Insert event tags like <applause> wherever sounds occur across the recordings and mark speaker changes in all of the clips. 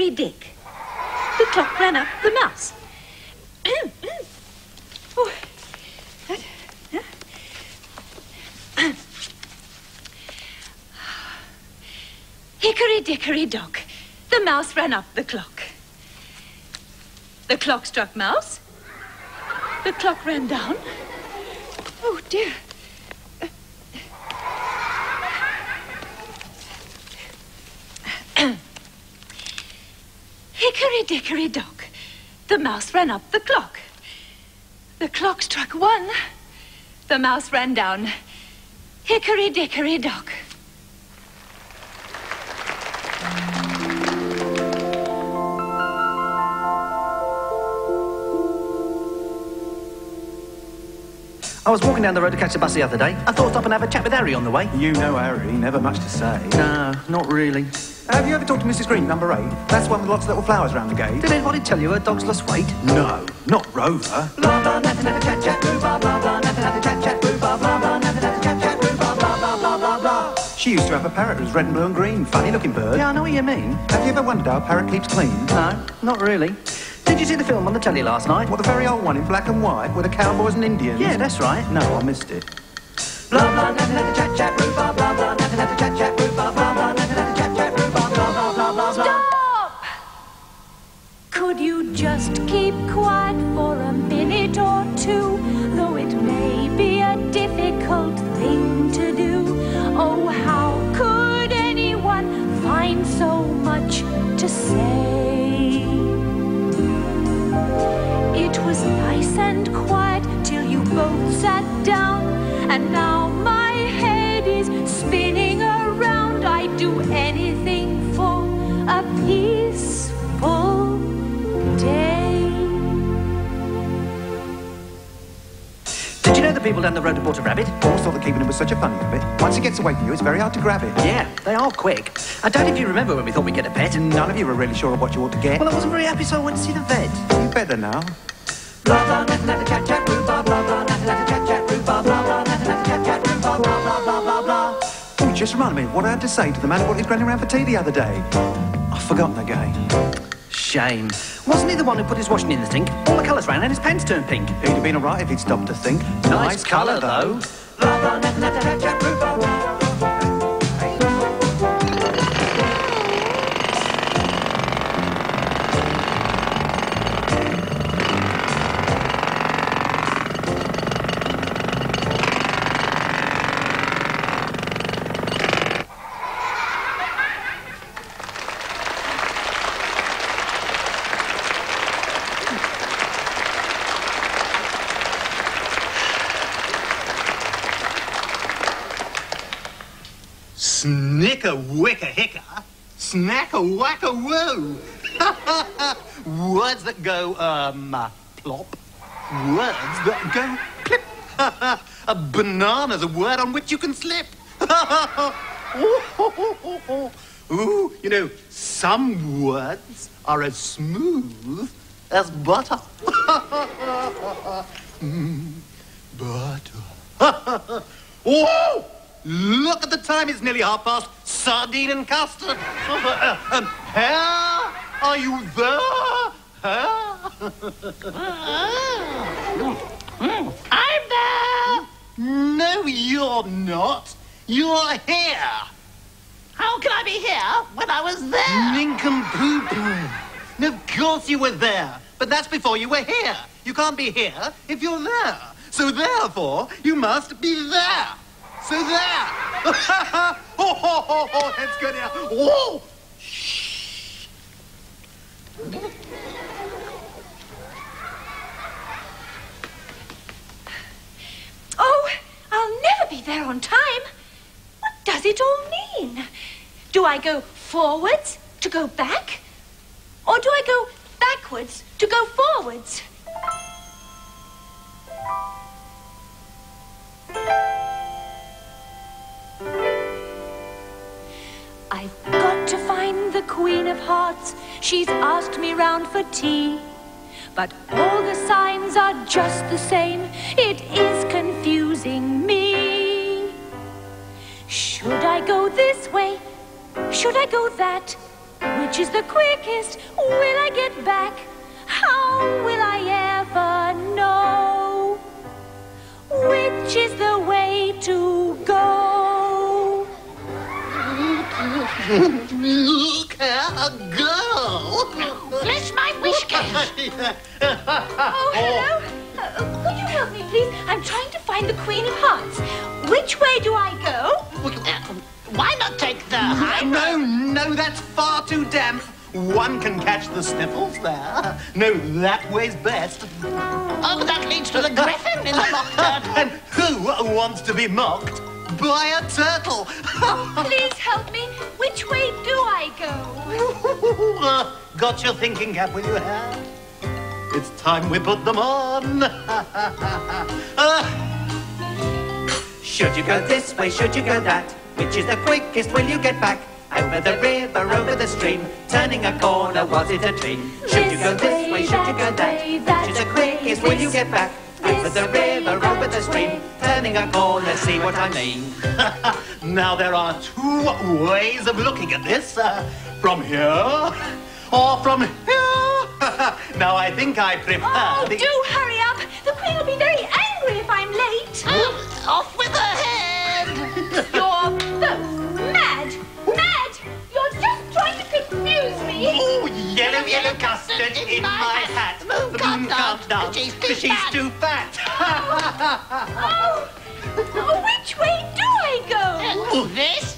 Speaker 1: Hickory-dick. The clock ran up the mouse. oh, that, huh? Hickory-dickory-dock. The mouse ran up the clock. The clock struck mouse. The clock ran down. Oh, dear. Hickory dickory dock. The mouse ran up the clock. The clock struck one. The mouse ran down. Hickory dickory dock.
Speaker 2: I was walking down the road to catch the bus the other day. I thought I'd stop and have a chat with Harry on the way.
Speaker 3: You know Harry, never much to say.
Speaker 2: No, not really.
Speaker 3: Have you ever talked to Mrs. Green, number eight? That's the one with lots of little flowers around the gate.
Speaker 2: Did anybody tell you her dog's lost weight?
Speaker 3: No, not Rover.
Speaker 2: Blah blah, nothing, nothing, chat, chat, boo, blah blah blah, nothing, nothing, chat, chat, boo, blah blah blah, nothing, nothing, chat, chat, boo, blah blah blah, blah blah blah.
Speaker 3: She used to have a parrot that was red and blue and green. Funny looking bird.
Speaker 2: Yeah, I know what you mean.
Speaker 3: Have you ever wondered how a parrot keeps clean?
Speaker 2: No, not really. Did you see the film on the telly last night?
Speaker 3: What, the very old one in black and white with the cowboys and Indians?
Speaker 2: Yeah, that's right.
Speaker 3: No, I missed it.
Speaker 2: Blah blah, nothing, nothing, chat, chat, boo, blah blah blah, nothing, nothing, chat, chat, boo, blah blah blah,
Speaker 1: Could you just keep quiet for a minute or two? Though it may be a difficult thing to do. Oh, how could anyone find so much to say? It was nice and quiet till you both sat down, and now
Speaker 2: people down the road had bought a rabbit?
Speaker 3: Always thought that keeping it was such a funny habit. Once it gets away from you, it's very hard to grab it.
Speaker 2: Yeah, they are quick. I doubt if you remember when we thought we'd get a pet.
Speaker 3: And none of you were really sure of what you ought to get.
Speaker 2: Well, I wasn't very happy, so I went to see the vet.
Speaker 3: you better now.
Speaker 2: Blah blah, nothing, nothing, chat, chat, boo, blah blah blah, nothing, nothing, chat, chat, boo, blah blah blah, nothing, nothing, chat, chat, boo, blah blah blah, blah blah blah.
Speaker 3: Oh, just reminded me of what I had to say to the man who brought his granny around for tea the other day. I've forgotten again.
Speaker 2: Shame. Wasn't he the one who put his washing in the sink? All the colours ran and his pants turned pink.
Speaker 3: He'd have been all right if he'd stopped to think.
Speaker 2: Nice colour, though.
Speaker 4: Snicker wicker hicker, snacker whacker woo. <laughs> Words that go, um, uh, plop. Words that go clip. <laughs> a banana's a word on which you can slip. <laughs> Ooh, you know, some words are as smooth as butter. Mm, butter. oh! Look at the time, it's nearly half past. Sardine and custard. Oh, uh, uh, um, Hare, are you there? Hare? Mm. Mm. I'm there. No, you're not. You're here. How can I be here when I was there? Nincompoop. No, of course you were there. But that's before you were here. You can't be here if you're there. So therefore, you must be there. So there. <laughs> ho, ho, ho, ho. Let's go now. Whoa.
Speaker 1: Oh, I'll never be there on time. What does it all mean? Do I go forwards to go back? Or do I go backwards to go forwards? To find the Queen of Hearts. She's asked me round for tea. But all the signs are just the same. It is confusing me. Should I go this way? Should I go that? Which is the quickest? Will I get back? How will I ever know? Which is the way to go? <laughs>
Speaker 4: Look at a girl.
Speaker 5: Bless my wish <laughs> cage.
Speaker 1: Oh, hello. Uh, could you help me, please? I'm trying to find the Queen of Hearts. Which way do I go?
Speaker 5: Uh, Why not take the high <laughs>
Speaker 4: No, no, that's far too damp. One can catch the sniffles there. No, that way's best.
Speaker 5: Oh, but that leads to the <laughs> griffin in the mock turtle.
Speaker 4: And who wants to be mocked by a turtle? <laughs>
Speaker 1: Please help me. Which way do I go? <laughs>
Speaker 4: Uh, Got your thinking cap with you hand? It's time we put them on. <laughs> Uh,
Speaker 6: Should you go this way, should you go that? Which is the quickest, will you get back? Over the river, over the stream, turning a corner, was it a dream? Should you go this way, should you go that? Which is the quickest, will you get back? Over the river, over the stream, turning a corner, see what I mean? <laughs>
Speaker 4: now there are two ways of looking at this. Uh, from here or from here. <laughs> now I think I prefer
Speaker 1: Oh,
Speaker 4: the...
Speaker 1: do
Speaker 5: dance, she's too
Speaker 4: she's
Speaker 5: fat.
Speaker 4: too fat.
Speaker 1: Oh, oh, which way do I go?
Speaker 5: Uh, this?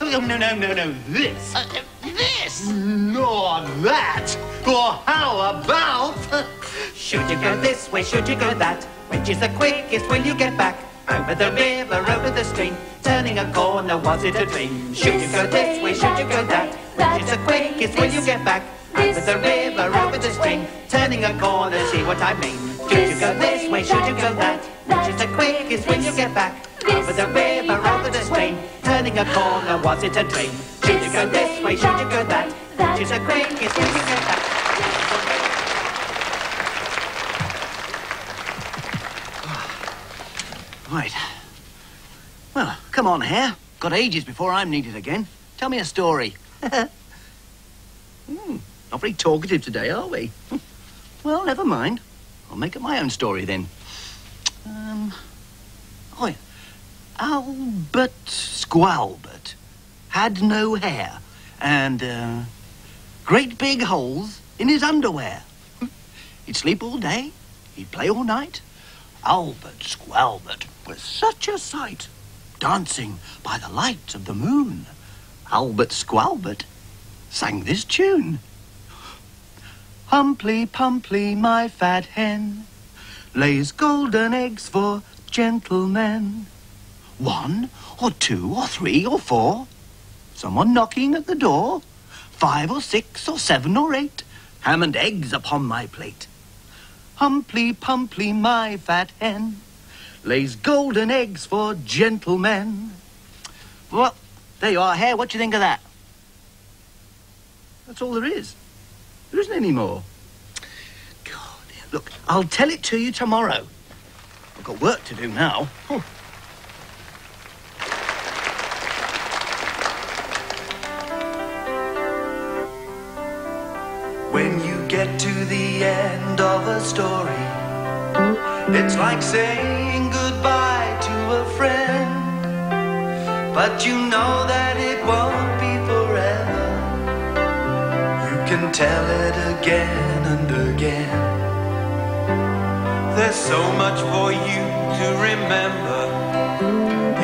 Speaker 4: Oh, no, no, no, no, this.
Speaker 5: Uh, this?
Speaker 4: Nor that. Or how about...
Speaker 6: Should you go this way, should you go that? Which is the quickest, will you get back? Over the river, over the stream, turning a corner, was it a dream? Should you go this way, should you go that? Which is the quickest, will you get back? Over the river, over the stream, turning a corner, see what I mean? Should you go this way, should you go that? Which is the quickest, will you get back? Over the river, over the stream, turning a corner, was it a dream? Should you go this way, should you go that? Which is the quickest, will you get back? <sighs>
Speaker 2: Right. Well, come on, Hare. Got ages before I'm needed again. Tell me a story. <laughs> Not very talkative today, are we? <laughs> Well, never mind. I'll make up my own story then. Um, oh. Albert Squalbert had no hair and uh, great big holes in his underwear. He'd sleep all day, he'd play all night. Albert Squalbert was such a sight, dancing by the light of the moon. Albert Squalbert sang this tune. Humply Pumply, my fat hen, lays golden eggs for gentlemen. One or two or three or four. Someone knocking at the door. Five or six or seven or eight. Ham and eggs upon my plate. Humply Pumply, my fat hen, lays golden eggs for gentlemen. Well, there you are, Hare. What do you think of that? That's all there is. There isn't any more. God, look, I'll tell it to you tomorrow. I've got work to do now. Huh.
Speaker 7: When you get to the end of a story, it's like saying goodbye to a friend. But you know that it won't tell it again and again. There's so much for you to remember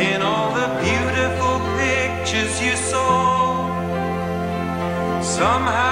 Speaker 7: in all the beautiful pictures you saw. Somehow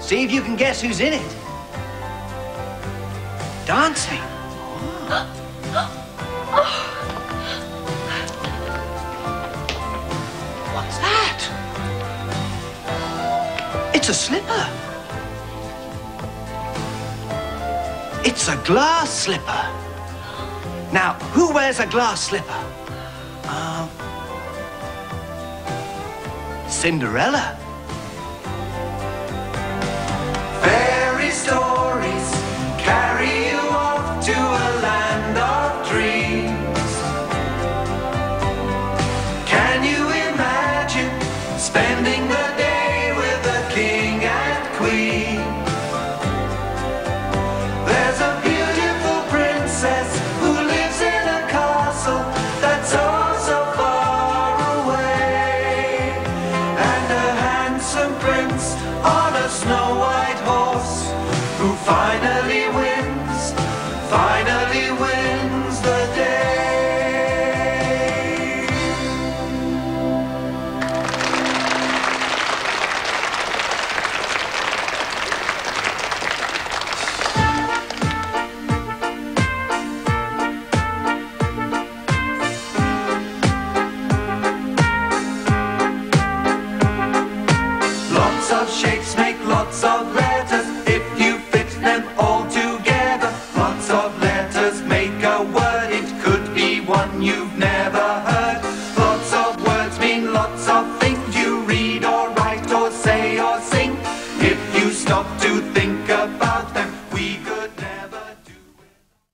Speaker 2: See if you can guess who's in it. Dancing. What's that? It's a slipper. It's a glass slipper. Now, who wears a glass slipper? Um, Cinderella.